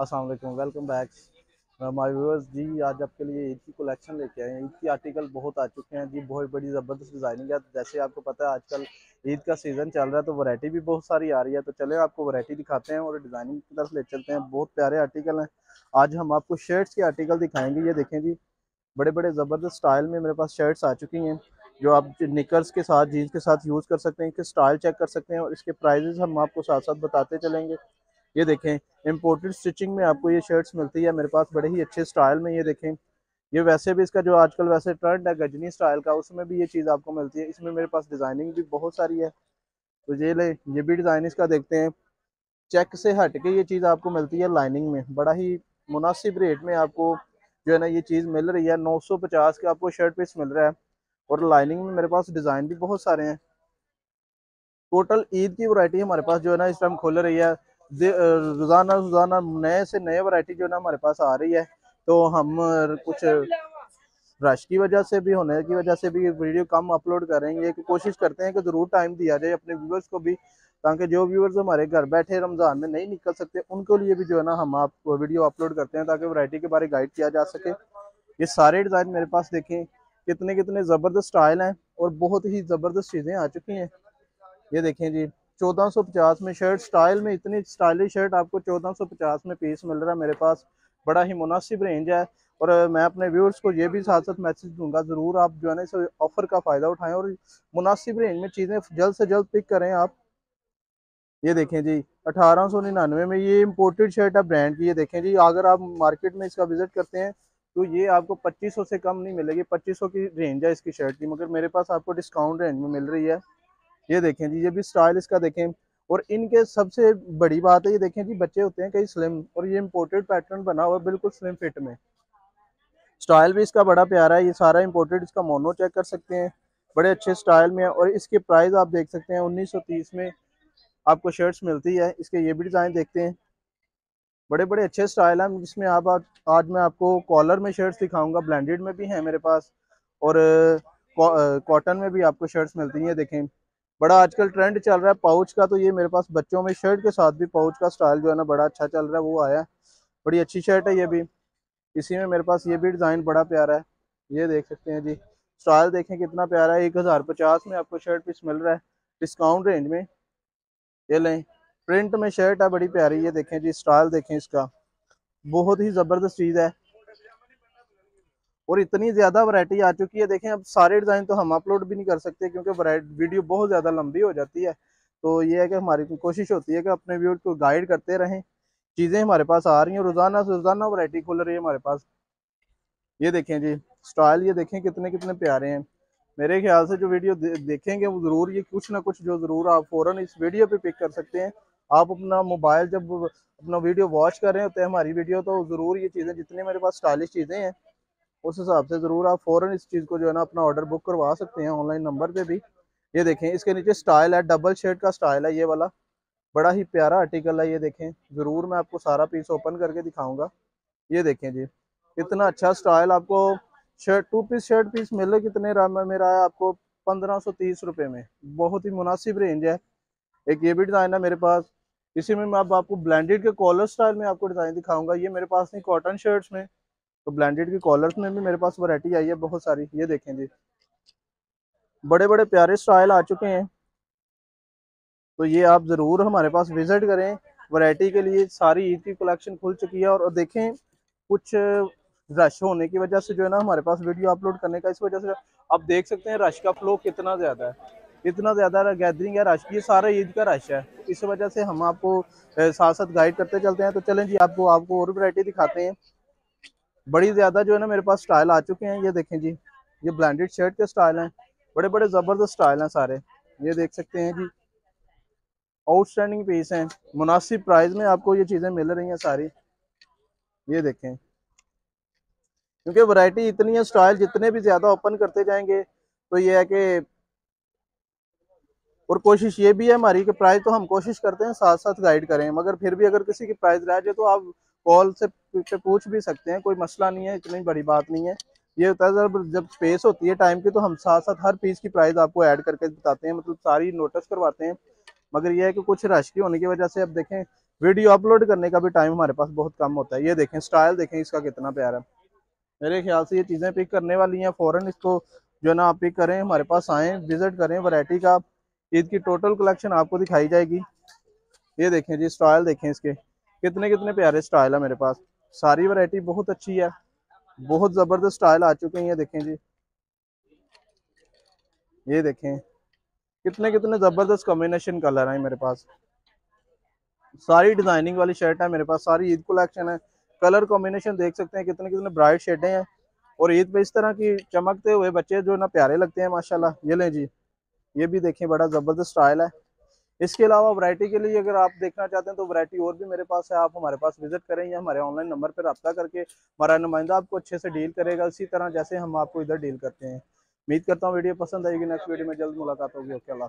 अस्सलाम वालेकुम welcome back my viewers ji, आज आपके लिए ईद की कलेक्शन लेके आए हैं। ईद के आर्टिकल बहुत आ चुके हैं, जी, बहुत बड़ी ज़बरदस्त डिज़ाइनिंग है। जैसे आपको पता है, आजकल ईद का सीज़न चल रहा है तो वैरायटी भी बहुत सारी आ रही है। तो चले, आपको वैरायटी दिखाते हैं और डिज़ाइनिंग की तरफ़ ले चलते हैं। बहुत प्यारे आर्टिकल हैं। आज हम आपको शर्ट्स के आर्टिकल दिखाएँगे। ये देखें जी बड़े बड़े ज़बरदस्त स्टाइल में मेरे पास शर्ट्स आ चुकी हैं, जो आप निकर्स के साथ जीन्स के साथ यूज़ कर सकते हैं, इसके स्टाइल चेक कर सकते हैं और इसके प्राइजेस हम आपको साथ साथ बताते चलेंगे। ये देखें इम्पोर्टेड स्टिचिंग में आपको ये शर्ट्स मिलती है मेरे पास बड़े ही अच्छे स्टाइल में ये देखें। ये वैसे भी इसका जो आजकल वैसे ट्रेंड है, गजनी स्टाइल का, उसमें भी ये चीज़ आपको मिलती है। इसमें मेरे पास डिज़ाइनिंग भी बहुत सारी है। तो ये ले, ये भी डिज़ाइन इसका देखते हैं। चेक से हट के ये चीज़ आपको मिलती है लाइनिंग में। बड़ा ही मुनासिब रेट में आपको जो है ना, ये चीज़ मिल रही है। नौ सौ पचास के आपको शर्ट पीस मिल रहा है। और लाइनिंग में मेरे पास डिज़ाइन भी बहुत सारे हैं। टोटल ईद की वैरायटी हमारे पास जो है ना, इस टाइम खुल रही है। रोज़ाना रोज़ाना नए से नए वैरायटी जो है ना हमारे पास आ रही है। तो हम कुछ रश की वजह से भी, होने की वजह से भी वीडियो कम अपलोड करेंगे। कि कोशिश करते हैं कि ज़रूर टाइम दिया जाए अपने व्यूवर्स को भी, ताकि जो व्यूवर्स हमारे घर बैठे रमज़ान में नहीं निकल सकते, उनके लिए भी जो है ना हम आप वीडियो अपलोड करते हैं, ताकि वैरायटी के बारे गाइड किया जा सके। ये सारे डिज़ाइन मेरे पास देखें कितने कितने ज़बरदस्त स्टाइल हैं और बहुत ही ज़बरदस्त चीज़ें आ चुकी हैं। ये देखें जी। चौदह सौ पचास में शर्ट स्टाइल में इतनी स्टाइलिश शर्ट आपको चौदह सौ पचास में पीस मिल रहा है मेरे पास। बड़ा ही मुनासिब रेंज है और मैं अपने व्यूअर्स को ये भी साथ साथ मैसेज दूँगा, ज़रूर आप जो है ना इस ऑफ़र का फ़ायदा उठाएँ और मुनासिब रेंज में चीज़ें जल्द से जल्द पिक करें आप। ये देखें जी, अठारह सौ निन्यानवे में ये इम्पोर्टेड शर्ट है ब्रांड की, ये देखें जी, अगर आप मार्केट में इसका विज़िट करते हैं तो ये आपको 2500 से कम नहीं मिलेगी 2500 की रेंज है इसकी शर्ट की, मगर मेरे पास आपको डिस्काउंट रेंज में मिल रही है। ये देखें जी, ये भी स्टाइल इसका देखें। और इनके सबसे बड़ी बात है, ये देखें जी, बच्चे होते हैं कई स्लिम और ये इम्पोर्टेड पैटर्न बना हुआ है बिल्कुल स्लिम फिट में। स्टाइल भी इसका बड़ा प्यारा है, ये सारा इम्पोर्टेड इसका मोनो चेक कर सकते हैं। बड़े अच्छे स्टाइल में है और इसके प्राइस आप देख सकते हैं, उन्नीस सौ तीस में आपको शर्ट्स मिलती है। इसके ये भी डिज़ाइन देखते हैं। बड़े बड़े अच्छे स्टाइल हैं, जिसमें आप आज मैं आपको कॉलर में शर्ट्स दिखाऊँगा ब्लेंडेड में भी हैं मेरे पास और कॉटन में भी आपको शर्ट्स मिलती हैं देखें। बड़ा आजकल ट्रेंड चल रहा है। पाउच का तो ये मेरे पास बच्चों में शर्ट के साथ भी पाउच का स्टाइल जो है ना बड़ा अच्छा चल रहा है, वो आया है। बड़ी अच्छी शर्ट है ये भी। इसी में मेरे पास ये भी डिज़ाइन बड़ा प्यारा है। ये देख सकते हैं जी। स्टाइल देखें कितना प्यारा है। एक हज़ार पचास में आपको शर्ट पीस मिल रहा है। डिस्काउंट रेंज में। ये लें। प्रिंट में शर्ट है, बड़ी प्यारी। ये देखें जी स्टाइल देखें इसका। बहुत ही ज़बरदस्त चीज़ है। और इतनी ज़्यादा वैरायटी आ चुकी है। देखें अब सारे डिज़ाइन तो हम अपलोड भी नहीं कर सकते क्योंकि वीडियो बहुत ज़्यादा लंबी हो जाती है। तो ये है कि हमारी कोशिश होती है कि अपने व्यूअर को गाइड करते रहें। चीज़ें हमारे पास आ रही हैं। रोज़ाना से रोज़ाना वैरायटी खुल रही है हमारे पास। ये देखें जी स्टाइल ये देखें कितने कितने प्यारे हैं। मेरे ख्याल से जो वीडियो दे, देखेंगे वो ज़रूर ये कुछ ना कुछ जो ज़रूर आप फ़ौरन इस वीडियो पे पिक कर सकते हैं। आप अपना मोबाइल जब अपना वीडियो वॉच कर रहे होते हैं हमारी वीडियो तो ज़रूर ये चीज़ें जितनी मेरे पास स्टाइलिश चीज़ें हैं उस हिसाब से ज़रूर आप फ़ौरन इस चीज़ को जो है ना अपना ऑर्डर बुक करवा सकते हैं ऑनलाइन नंबर पे भी। ये देखें, इसके नीचे स्टाइल है डबल शेड का स्टाइल है ये वाला। बड़ा ही प्यारा आर्टिकल है ये देखें। ज़रूर मैं आपको सारा पीस ओपन करके दिखाऊँगा। ये देखें जी इतना अच्छा स्टाइल आपको shirt two piece shirt piece मिले कितने राम में रहा है आपको पंद्रह सौ तीस रुपये में। बहुत ही मुनासिब रेंज है। एक ये भी डिज़ाइन है मेरे पास। इसी में मैं अब आपको ब्लेंडेड के कॉलर स्टाइल में आपको डिज़ाइन दिखाऊँगा। ये मेरे पास नहीं कॉटन शर्ट्स में। तो ब्लेंडेड की कॉलर्स में भी मेरे पास वैरायटी आई है, बहुत सारी, ये देखें जी। बड़े बड़े प्यारे स्टाइल आ चुके हैं। तो ये आप ज़रूर हमारे पास विज़िट करें। वैरायटी के लिए सारी ईद की कलेक्शन खुल चुकी है और देखें, कुछ रश होने की वजह से जो है ना हमारे पास वीडियो अपलोड करने का इस वजह से आप देख सकते हैं रश का फ्लो कितना ज़्यादा है। इतना ज़्यादा गैदरिंग है रश, ये सारा ईद का रश है। इस वजह से हम आपको साथ साथ गाइड करते चलते हैं। तो चलें जी, आपको आपको और वैरायटी दिखाते हैं। बड़ी ज़्यादा जो है ना मेरे पास स्टाइल आ चुके हैं, ये देखें जी। ये ब्लेंडेड शर्ट के स्टाइल हैं बड़े बड़े ज़बरदस्त स्टाइल हैं सारे। ये देख सकते हैं जी। आउटस्टैंडिंग पीस हैं। मुनासिब प्राइस में आपको ये चीज़ें मिल रही हैं सारी। ये देखें। क्योंकि वैरायटी इतनी है स्टाइल जितने भी ज़्यादा ओपन करते जाएँगे तो ये है कि और कोशिश ये भी है हमारी कि प्राइस तो हम कोशिश करते हैं साथ साथ गाइड करें। मगर फिर भी अगर किसी की प्राइस रह जाए तो आप कॉल से पूछ भी सकते हैं, कोई मसला नहीं है, इतनी बड़ी बात नहीं है। ये होता है, जब जब स्पेस होती है टाइम की तो हम साथ साथ हर पीस की प्राइस आपको ऐड करके बताते हैं मतलब सारी नोटिस करवाते हैं। मगर ये है कि कुछ रश की होने की वजह से अब देखें वीडियो अपलोड करने का भी टाइम हमारे पास बहुत कम होता है। ये देखें स्टाइल देखें, इसका कितना प्यारा है। मेरे ख्याल से ये चीज़ें पिक करने वाली हैं फ़ौरन इसको जो ना, आप पिक करें, हमारे पास आएँ विज़िट करें वैरायटी का। ईद की टोटल कलेक्शन आपको दिखाई जाएगी। ये देखें जी स्टाइल देखें इसके। कितने कितने प्यारे स्टाइल है मेरे पास। सारी वैरायटी बहुत अच्छी है। बहुत ज़बरदस्त स्टाइल आ चुके हैं देखें जी। ये देखें। कितने कितने ज़बरदस्त कॉम्बिनेशन कलर हैं मेरे पास। सारी डिज़ाइनिंग वाली शर्ट है मेरे पास। सारी ईद कलेक्शन है। कलर कॉम्बिनेशन देख सकते हैं, कितने कितने ब्राइट शेडें हैं। और ईद पे इस तरह की चमकते हुए बच्चे जो ना प्यारे लगते हैं, माशाल्लाह। ये लें जी। ये भी देखें, बड़ा ज़बरदस्त स्टाइल है। इसके अलावा वरायटी के लिए अगर आप देखना चाहते हैं तो वरायटी और भी मेरे पास है। आप हमारे पास विज़िट करें, या हमारे ऑनलाइन नंबर पर रब्ता करके हमारा नुमाइंदा आपको अच्छे से डील करेगा। इसी तरह जैसे हम आपको इधर डील करते हैं। उम्मीद करता हूँ वीडियो पसंद आएगी। नेक्स्ट वीडियो में जल्द मुलाकात होगी। ओके, अल्लाह